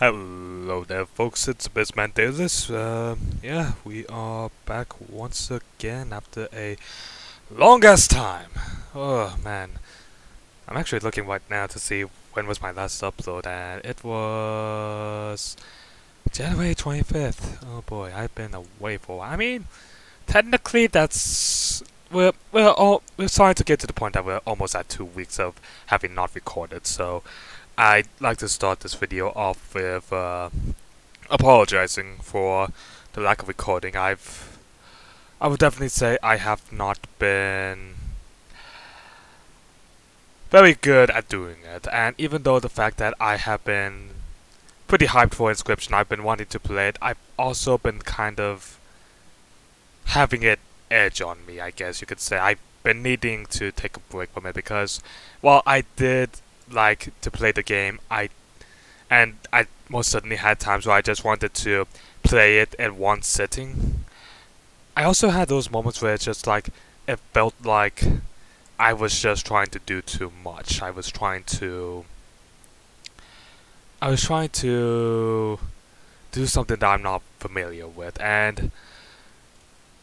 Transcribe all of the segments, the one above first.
Hello there folks, it's Abyssman Daedalus. Uh, yeah, we are back once again after a long ass time. Oh man. I'm actually looking right now to see when was my last upload and it was January 25th. Oh boy, I've been away for. I mean, technically that's we're we're all we're starting to get to the point that we're almost at two weeks of having not recorded, so I'd like to start this video off with uh, apologizing for the lack of recording. I've I would definitely say I have not been very good at doing it, and even though the fact that I have been pretty hyped for Inscryption, I've been wanting to play it, I've also been kind of having it edge on me, I guess you could say. I've been needing to take a break from it because while I did like to play the game, I and I most certainly had times where I just wanted to play it in one sitting. I also had those moments where it's just like it felt like I was just trying to do too much. I was trying to I was trying to do something that I'm not familiar with and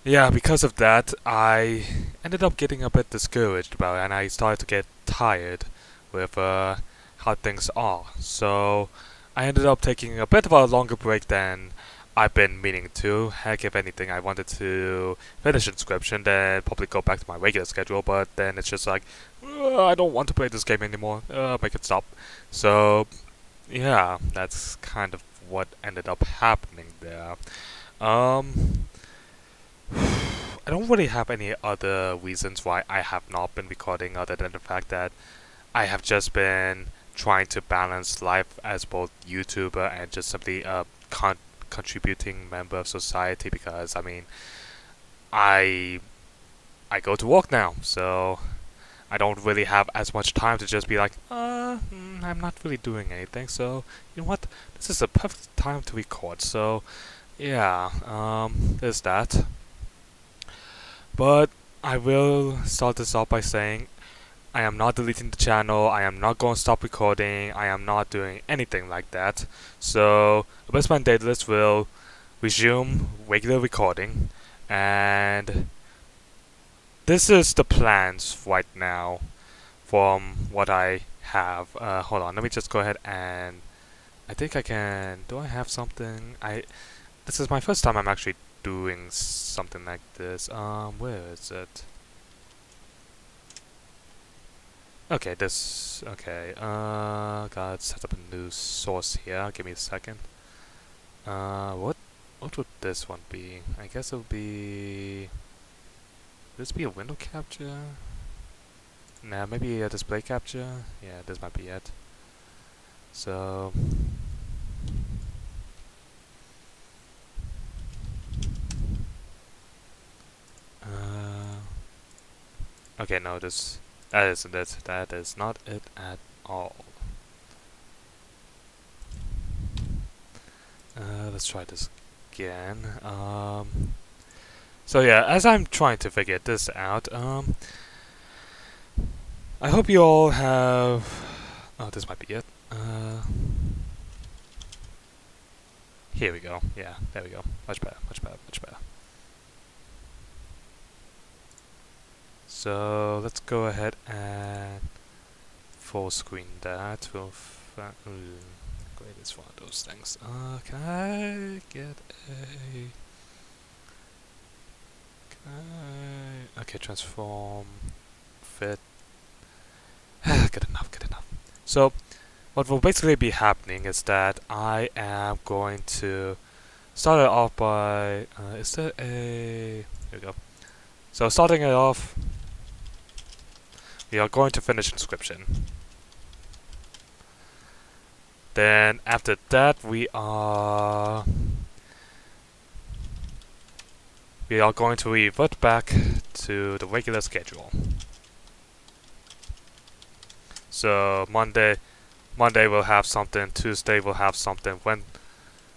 yeah, because of that, I ended up getting a bit discouraged about it and I started to get tired with uh, how things are. So I ended up taking a bit of a longer break than I've been meaning to. Heck, if anything, I wanted to finish Inscryption, then probably go back to my regular schedule, but then it's just like, I don't want to play this game anymore. Uh, make it stop. So, yeah, that's kind of what ended up happening there. Um, I don't really have any other reasons why I have not been recording other than the fact that I have just been trying to balance life as both YouTuber and just simply a con contributing member of society because I mean I I go to work now so I don't really have as much time to just be like uh mm, I'm not really doing anything so you know what? This is a perfect time to record so yeah um there's that. But I will start this off by saying I am not deleting the channel, I am not going to stop recording, I am not doing anything like that. So, the best Abyssman Daedalus will resume regular recording, and this is the plans right now from what I have. Uh, hold on, let me just go ahead and I think I can. Do I have something? I. This is my first time I'm actually doing something like this. Um, where is it? Okay, this, okay, uh, gotta set up a new source here, give me a second. Uh, what, what would this one be? I guess it'll be, this be a window capture? Nah, maybe a display capture? Yeah, this might be it. So, uh, okay, no, this, that isn't it. That is not it at all. Uh, let's try this again. Um, so yeah, as I'm trying to figure this out, um, I hope you all have... Oh, this might be it. Uh, here we go. Yeah, there we go. Much better, much better, much better. So let's go ahead and full screen that. We'll great, it's one of those things. Uh, can I get a? Can I? Okay, transform, fit. good enough, good enough. So, what will basically be happening is that I am going to start it off by. Uh, is there a? Here we go. So starting it off we are going to finish Inscryption. Then after that we are we are going to revert back to the regular schedule. So Monday Monday we'll have something, Tuesday we'll have something,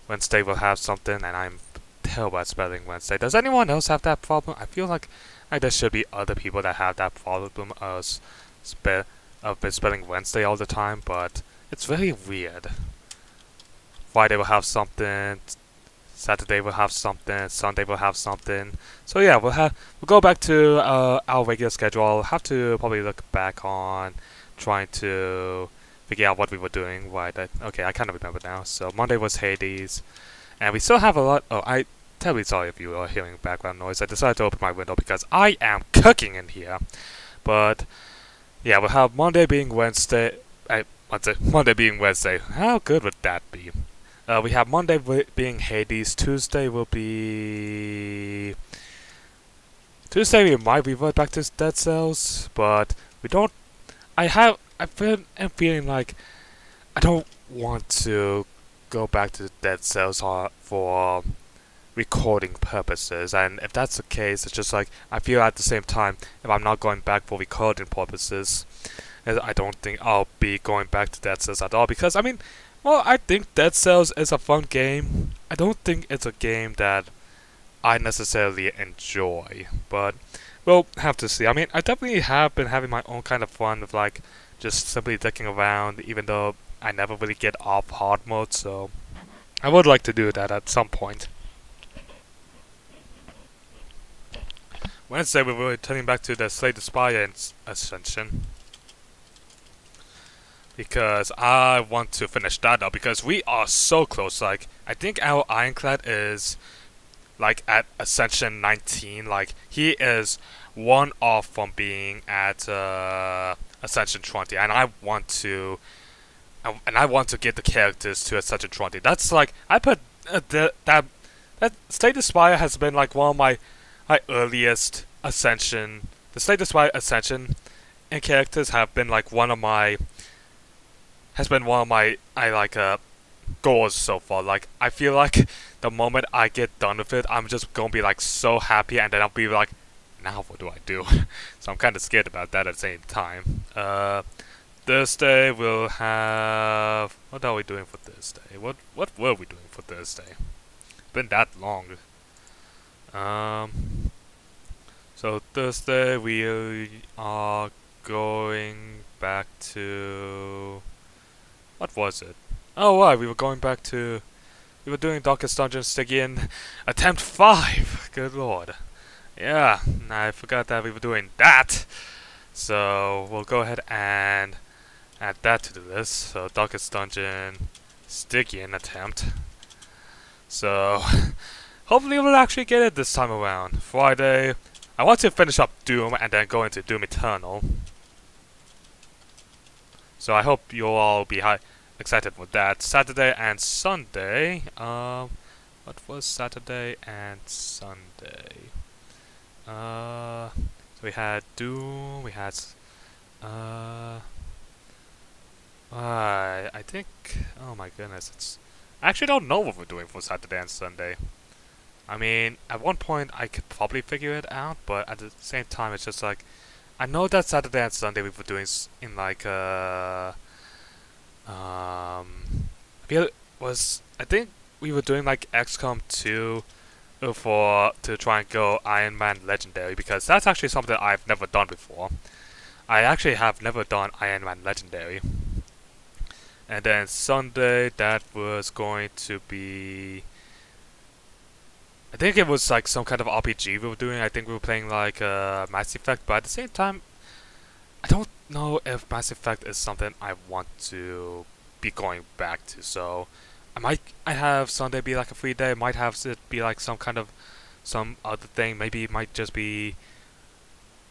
Wednesday we'll have something, and I'm terrible at spelling Wednesday. Does anyone else have that problem? I feel like like there should be other people that have that problem of, spe of spelling Wednesday all the time, but it's very weird Friday we'll have something. Saturday we'll have something. Sunday we'll have something. So yeah, we'll have we'll go back to uh, our regular schedule. I'll have to probably look back on trying to figure out what we were doing. Why that? Okay, I kind of remember now. So Monday was Hades, and we still have a lot. Oh, I terribly sorry if you are hearing background noise. I decided to open my window because I am cooking in here. But yeah, we'll have Monday being Wednesday. I Wednesday. Monday being Wednesday. How good would that be? Uh, we have Monday being Hades. Tuesday will be. Tuesday we might revert back to Dead Cells, but we don't. I have. I feel. I'm feeling like I don't want to go back to Dead Cells for recording purposes. And if that's the case, it's just like I feel at the same time if I'm not going back for recording purposes, I don't think I'll be going back to Dead Cells at all. Because I mean, well, I think Dead Cells is a fun game. I don't think it's a game that I necessarily enjoy, but we'll have to see. I mean, I definitely have been having my own kind of fun with like just simply dicking around, even though I never really get off hard mode. So I would like to do that at some point. Wednesday we were returning back to the Slay the Spire Ascension. Because I want to finish that up because we are so close. Like, I think our Ironclad is like at Ascension 19. Like, he is one off from being at uh, Ascension 20. And I want to. And I want to get the characters to Ascension 20. That's like, I put uh, the, that. That Slay the Spire has been like one of my my earliest Ascension, the latest my Ascension and characters have been like one of my has been one of my I like uh goals so far. Like I feel like the moment I get done with it, I'm just gonna be like so happy, and then I'll be like, now what do I do? so I'm kind of scared about that at the same time. Uh, Thursday we'll have what are we doing for Thursday? What what were we doing for Thursday? Been that long. Um, so Thursday we are going back to what was it? Oh right, we were going back to we were doing Darkest Dungeon Stygian attempt five. Good lord. Yeah, I forgot that we were doing that. So we'll go ahead and add that to the list. So Darkest Dungeon Stygian attempt. So Hopefully we'll actually get it this time around. Friday. I want to finish up Doom and then go into Doom Eternal. So I hope you'll all be excited for that. Saturday and Sunday. Um, what was Saturday and Sunday? Uh, we had Doom. We had. Uh, uh, I think. Oh my goodness, it's. I actually don't know what we're doing for Saturday and Sunday. I mean, at one point I could probably figure it out, but at the same time, it's just like I know that Saturday and Sunday we were doing in like uh um was I think we were doing like XCOM 2 for to try and go Iron Man Legendary because that's actually something I've never done before. I actually have never done Iron Man Legendary. And then Sunday that was going to be I think it was like some kind of RPG we were doing. I think we were playing like uh, Mass Effect, but at the same time, I don't know if Mass Effect is something I want to be going back to. So I might I have Sunday be like a free day. I might have it be like some kind of some other thing. Maybe it might just be.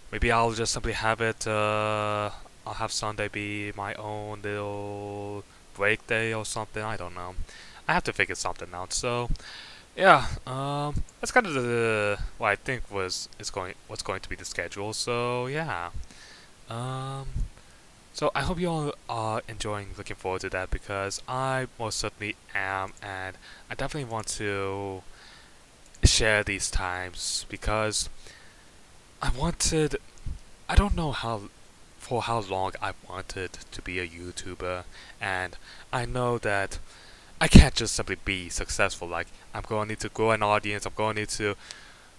Maybe I'll just simply have it. Uh, I'll have Sunday be my own little break day or something. I don't know. I have to figure something out. So yeah, um, that's kind of the what I think was is going what's going to be the schedule. So yeah, um, so I hope you all are enjoying, looking forward to that because I most certainly am, and I definitely want to share these times because I wanted. I don't know how for how long I wanted to be a YouTuber, and I know that I can't just simply be successful. Like I'm going to need to grow an audience. I'm going to need to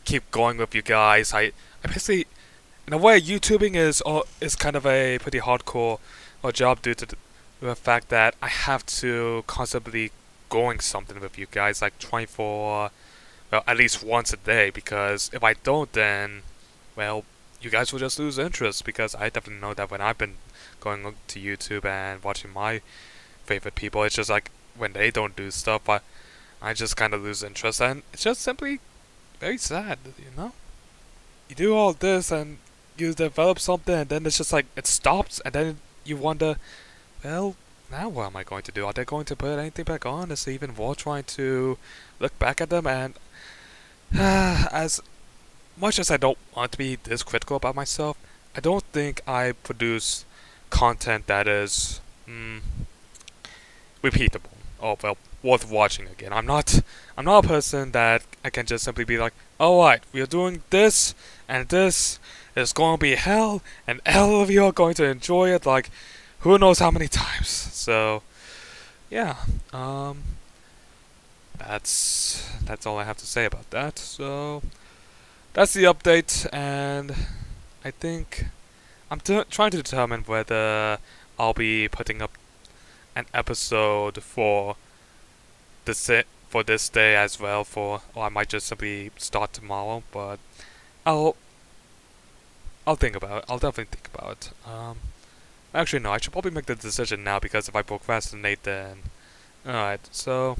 keep going with you guys. I, I basically, in a way, YouTubing is uh, is kind of a pretty hardcore uh, job due to the, the fact that I have to constantly going something with you guys, like trying for, well, at least once a day, because if I don't, then, well, you guys will just lose interest, because I definitely know that when I've been going to YouTube and watching my favorite people, it's just like, when they don't do stuff, I, I just kind of lose interest, and it's just simply very sad, you know? You do all this, and you develop something, and then it's just like, it stops, and then you wonder, well, now what am I going to do? Are they going to put anything back on? Is it even worth trying to look back at them? And uh, as much as I don't want to be this critical about myself, I don't think I produce content that is mm, repeatable or well worth watching again. I'm not I'm not a person that I can just simply be like, alright, we are doing this and this is going to be hell and all of you are going to enjoy it like who knows how many times. So, yeah, um, that's that's all I have to say about that. So, that's the update, and I think I'm trying to determine whether I'll be putting up an episode for this for this day as well. For or I might just simply start tomorrow, but I'll I'll think about it. I'll definitely think about it. Um, Actually, no, I should probably make the decision now because if I procrastinate, then... Alright, so...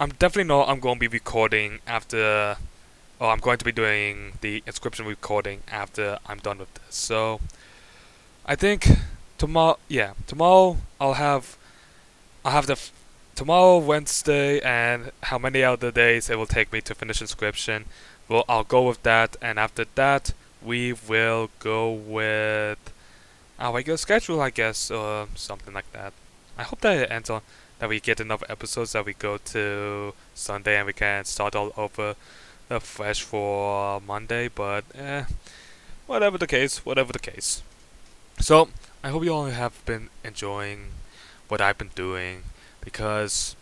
I'm definitely not I'm going to be recording after... Oh, I'm going to be doing the Inscryption recording after I'm done with this. So, I think tomorrow, yeah, tomorrow I'll have, I'll have the, tomorrow, Wednesday, and how many other days it will take me to finish Inscryption. Well, I'll go with that, and after that, we will go with our regular schedule, I guess, or something like that. I hope that it ends on that we get enough episodes that we go to Sunday and we can start all over fresh for Monday. But eh, whatever the case, whatever the case. So I hope you all have been enjoying what I've been doing because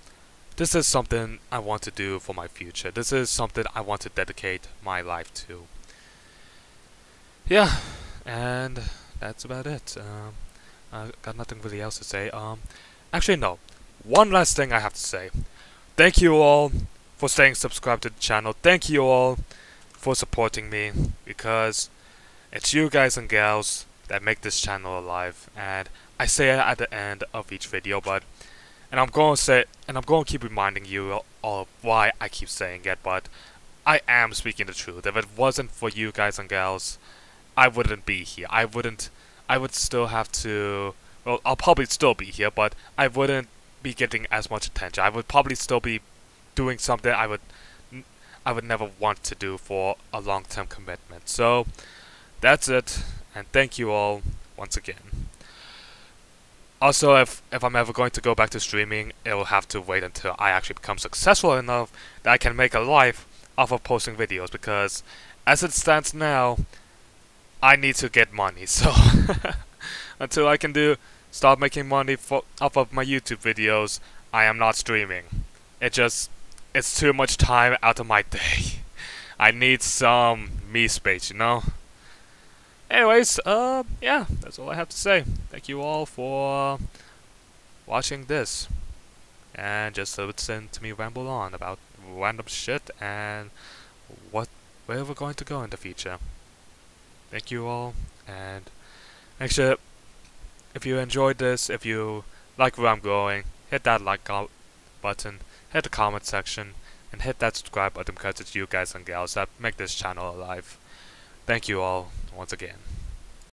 this is something I want to do for my future. This is something I want to dedicate my life to. Yeah, and that's about it. Um, I got nothing really else to say. Um, actually, no. One last thing I have to say. Thank you all for staying subscribed to the channel. Thank you all for supporting me because it's you guys and gals that make this channel alive. And I say it at the end of each video, but and I'm going to say and I'm going to keep reminding you all why I keep saying it, but I am speaking the truth. If it wasn't for you guys and gals, I wouldn't be here. I wouldn't. I would still have to. Well, I'll probably still be here, but I wouldn't be getting as much attention. I would probably still be doing something I would. I would never want to do for a long-term commitment. So, that's it, and thank you all once again. Also, if, if I'm ever going to go back to streaming, it will have to wait until I actually become successful enough that I can make a life off of posting videos, because as it stands now, I need to get money. So until I can do start making money for, off of my YouTube videos, I am not streaming. It just it's too much time out of my day. I need some me space, you know. Anyways, uh, yeah, that's all I have to say. Thank you all for watching this. And just listen to me ramble on about random shit and what where we're going to go in the future. Thank you all, and make sure if you enjoyed this, if you like where I'm going, hit that like button, hit the comment section, and hit that subscribe button because it's you guys and gals that make this channel alive. Thank you all once again.